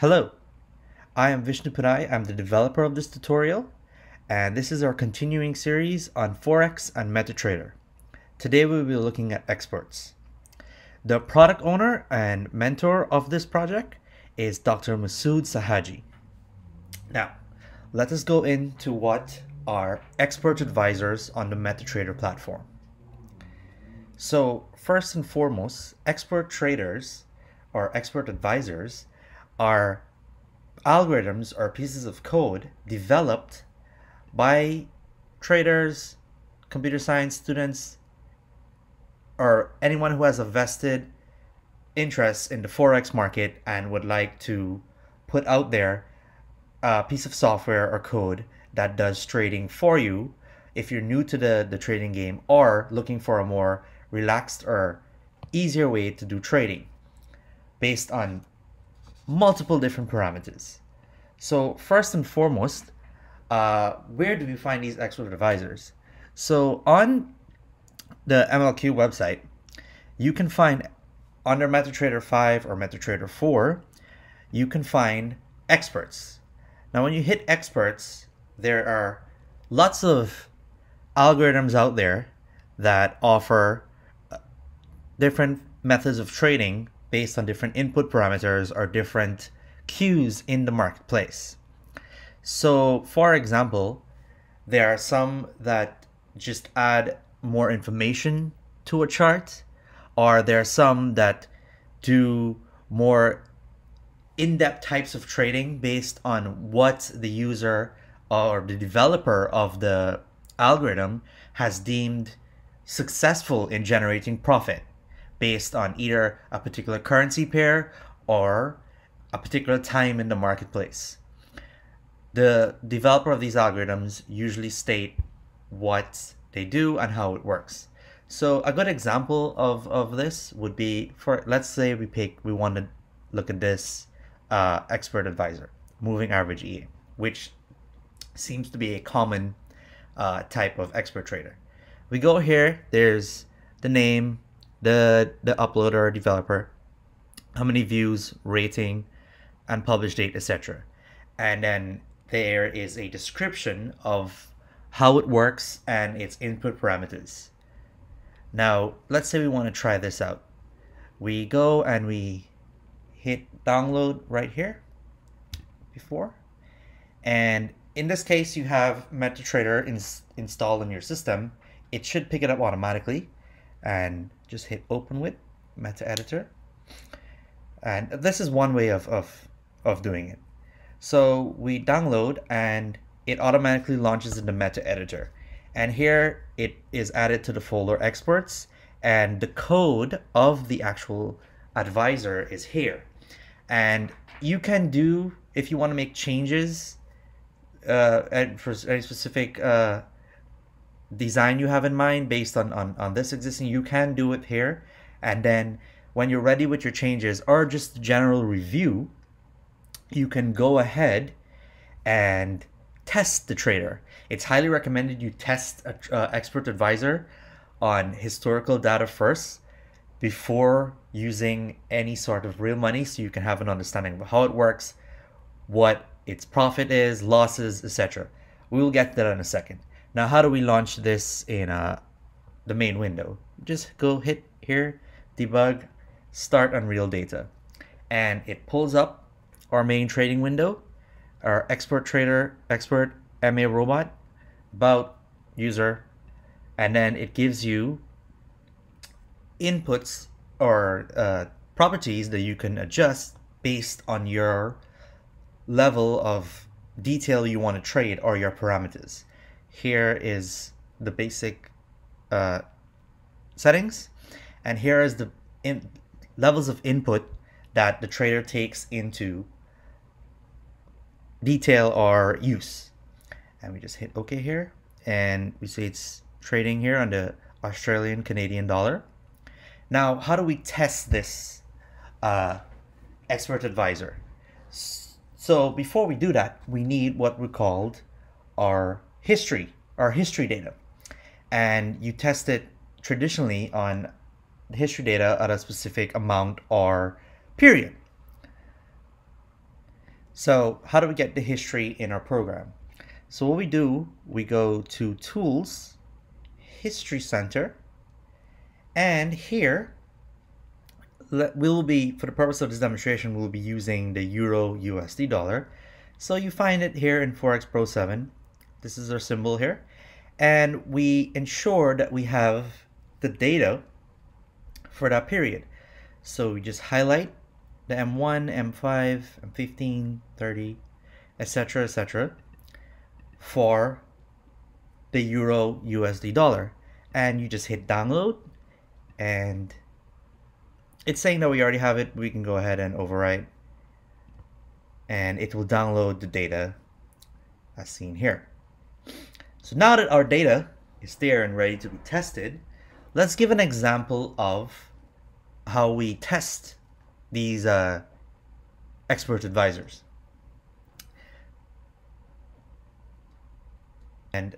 Hello, I am Vishnu Poonai. I'm the developer of this tutorial, and this is our continuing series on Forex and MetaTrader. Today we will be looking at experts. The product owner and mentor of this project is Dr. Masood Sahaji. Now, let us go into what are expert advisors on the MetaTrader platform. So, first and foremost, expert traders or expert advisors are algorithms or pieces of code developed by traders, computer science students, or anyone who has a vested interest in the forex market and would like to put out there a piece of software or code that does trading for you if you're new to the, the trading game or looking for a more relaxed or easier way to do trading based on multiple different parameters. So first and foremost, uh, where do we find these expert advisors? So on the MQL website, you can find under MetaTrader 5 or MetaTrader 4, you can find experts. Now, when you hit experts, there are lots of algorithms out there that offer uh, different methods of trading based on different input parameters or different cues in the marketplace. So, for example, there are some that just add more information to a chart, or there are some that do more in depth types of trading based on what the user or the developer of the algorithm has deemed successful in generating profit based on either a particular currency pair or a particular time in the marketplace. The developer of these algorithms usually state what they do and how it works. So a good example of, of this would be for let's say we pick we want to look at this uh, expert advisor, moving average EA, which seems to be a common uh, type of expert trader. We go here, there's the name, the the uploader developer, how many views, rating, and publish date, etc. And then there is a description of how it works and its input parameters. Now, let's say we want to try this out. We go and we hit download right here before. And in this case, you have MetaTrader ins installed in your system. It should pick it up automatically and just hit open with MetaEditor. And this is one way of, of, of doing it. So we download and it automatically launches in the MetaEditor. And here it is added to the folder experts and the code of the actual advisor is here. And you can do, if you want to make changes uh, for any specific uh, design you have in mind based on, on, on this existing, you can do it here. And then when you're ready with your changes or just general review, you can go ahead and test the trader. It's highly recommended you test an uh, expert advisor on historical data first before using any sort of real money so you can have an understanding of how it works, what its profit is, losses, etc. We will get to that in a second. Now, how do we launch this in uh, the main window? Just go hit here, debug, start on Real Data. And it pulls up our main trading window, our expert trader, expert MA robot, about user, and then it gives you inputs or uh, properties that you can adjust based on your level of detail you want to trade or your parameters here is the basic uh, settings. And here is the levels of input that the trader takes into detail or use. And we just hit OK here. And we see it's trading here on the Australian Canadian dollar. Now how do we test this uh, expert advisor? So before we do that we need what we called our history or history data. And you test it traditionally on history data at a specific amount or period. So how do we get the history in our program? So what we do, we go to Tools, History Center, and here we will be, for the purpose of this demonstration, we'll be using the Euro USD dollar. So you find it here in Forex Pro 7. This is our symbol here. And we ensure that we have the data for that period. So we just highlight the M1, M5, M15, 30, etc., etc. for the Euro USD dollar. And you just hit download and it's saying that we already have it. We can go ahead and overwrite and it will download the data as seen here. So now that our data is there and ready to be tested, let's give an example of how we test these uh, expert advisors. And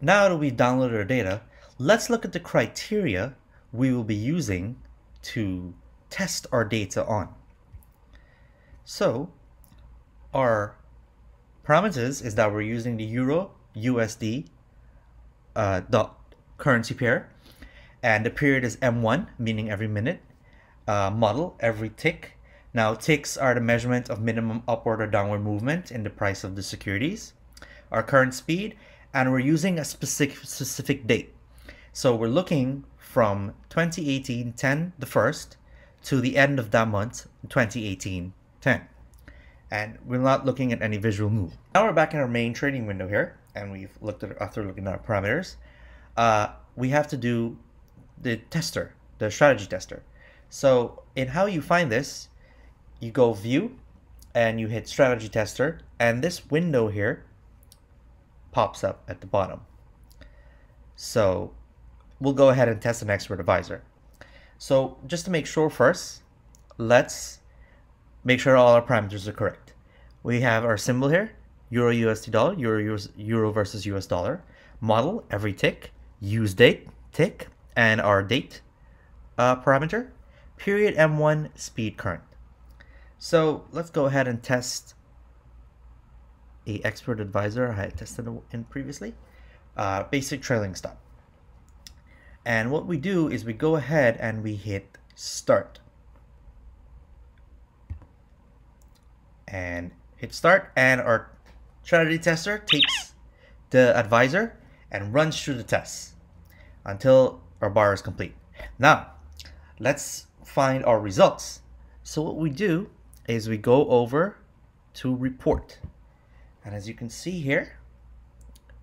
now that we've downloaded our data, let's look at the criteria we will be using to test our data on. So our parameters is that we're using the Euro USD uh, dot currency pair. And the period is M1 meaning every minute. Uh, model every tick. Now ticks are the measurement of minimum upward or downward movement in the price of the securities. Our current speed and we're using a specific specific date. So we're looking from 2018 10 the 1st to the end of that month, 2018 10. And we're not looking at any visual move. Now we're back in our main trading window here, and we've looked at after looking at our parameters. Uh, we have to do the tester, the strategy tester. So in how you find this, you go view and you hit strategy tester and this window here pops up at the bottom. So we'll go ahead and test an expert advisor. So just to make sure first, let's make sure all our parameters are correct. We have our symbol here, Euro USD dollar, Euro, Euro versus US dollar, model every tick, use date, tick, and our date uh, parameter, period M1, speed current. So let's go ahead and test a expert advisor I had tested in previously, uh, basic trailing stop. And what we do is we go ahead and we hit start. And hit start and our strategy tester takes the advisor and runs through the tests until our bar is complete. Now, let's find our results. So what we do is we go over to report. And as you can see here,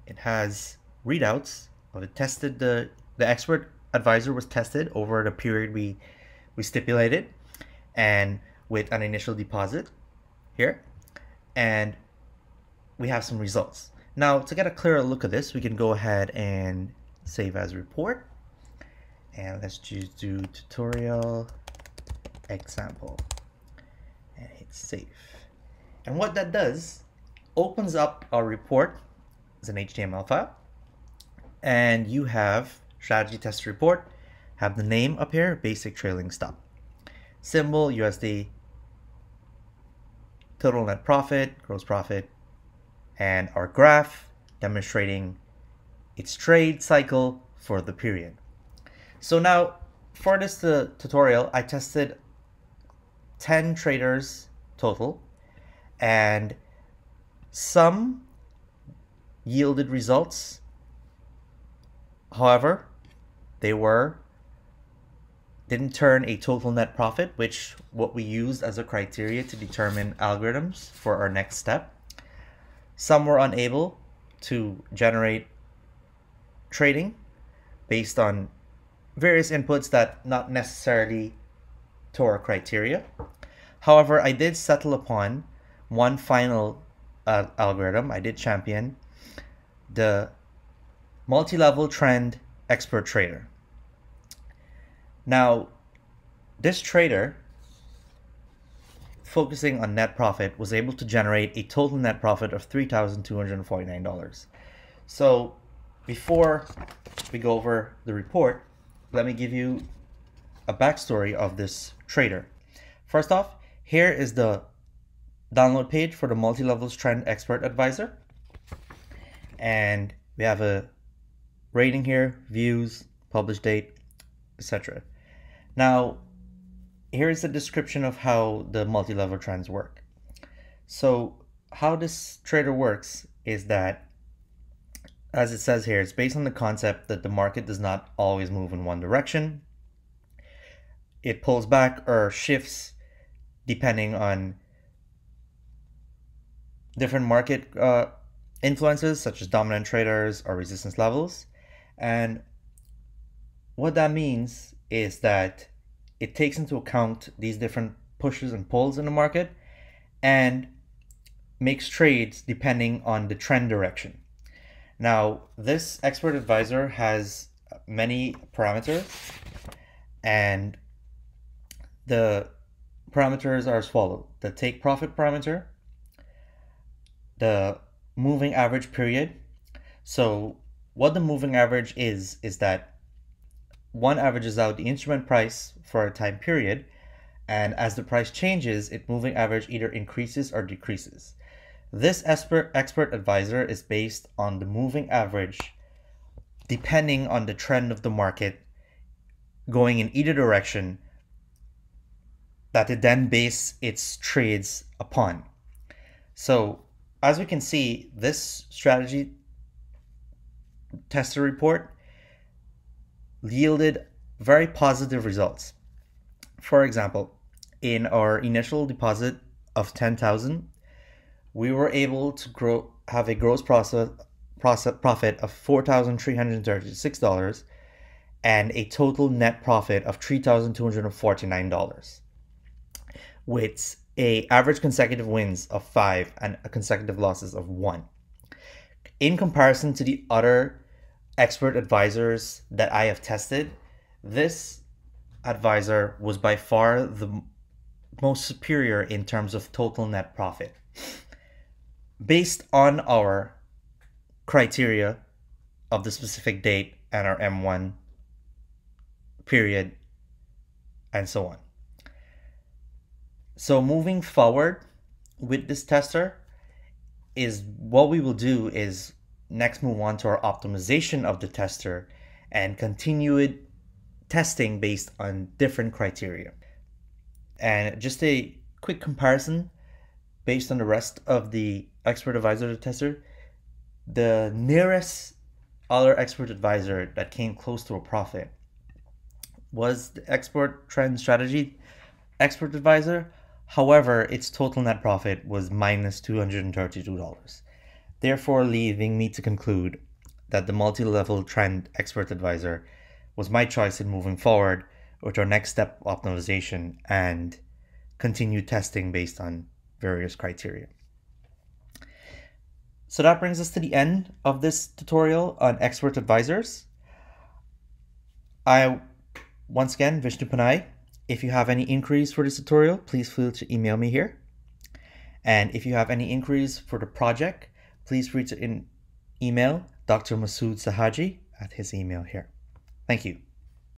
it has readouts of it tested the the expert advisor was tested over the period we we stipulated and with an initial deposit here and we have some results. Now to get a clearer look at this we can go ahead and save as report. And let's just do tutorial example. And hit save. And what that does opens up our report. As an HTML file. And you have strategy test report, have the name up here, basic trailing stop. Symbol, USD, total net profit, gross profit, and our graph demonstrating its trade cycle for the period. So now for this uh, tutorial, I tested 10 traders total and some yielded results. However, they were didn't turn a total net profit, which what we used as a criteria to determine algorithms for our next step. Some were unable to generate trading based on various inputs that not necessarily to our criteria. However, I did settle upon one final uh, algorithm. I did champion the multi-level trend expert trader. Now, this trader, focusing on net profit, was able to generate a total net profit of $3,249. So, before we go over the report, let me give you a backstory of this trader. First off, here is the download page for the multi-levels trend expert advisor. And we have a rating here, views, publish date, etc. Now, here's a description of how the multi-level trends work. So how this trader works is that as it says here, it's based on the concept that the market does not always move in one direction. It pulls back or shifts depending on different market uh, influences, such as dominant traders or resistance levels. And what that means is that it takes into account these different pushes and pulls in the market and makes trades depending on the trend direction. Now, this expert advisor has many parameters, and the parameters are as follows the take profit parameter, the moving average period. So, what the moving average is, is that one averages out the instrument price for a time period, and as the price changes, its moving average either increases or decreases. This expert, expert advisor is based on the moving average depending on the trend of the market going in either direction that it then base its trades upon. So as we can see, this strategy tester report yielded very positive results. For example, in our initial deposit of 10,000, we were able to grow have a gross process, profit of $4,336 and a total net profit of $3,249 with a average consecutive wins of 5 and a consecutive losses of 1. In comparison to the other expert advisors that I have tested, this advisor was by far the most superior in terms of total net profit based on our criteria of the specific date and our M1 period and so on. So moving forward with this tester is what we will do is next move on to our optimization of the tester and continued testing based on different criteria. And just a quick comparison based on the rest of the expert advisor tester, the nearest other expert advisor that came close to a profit was the expert trend strategy expert advisor. However, its total net profit was minus $232, therefore leaving me to conclude that the multi-level trend expert advisor was my choice in moving forward with our next step optimization and continued testing based on various criteria. So that brings us to the end of this tutorial on expert advisors. I, once again, Vishnu Poonai. If you have any inquiries for this tutorial, please feel to email me here. And if you have any inquiries for the project, please reach in email Dr. Masood Sahaji at his email here. Thank you.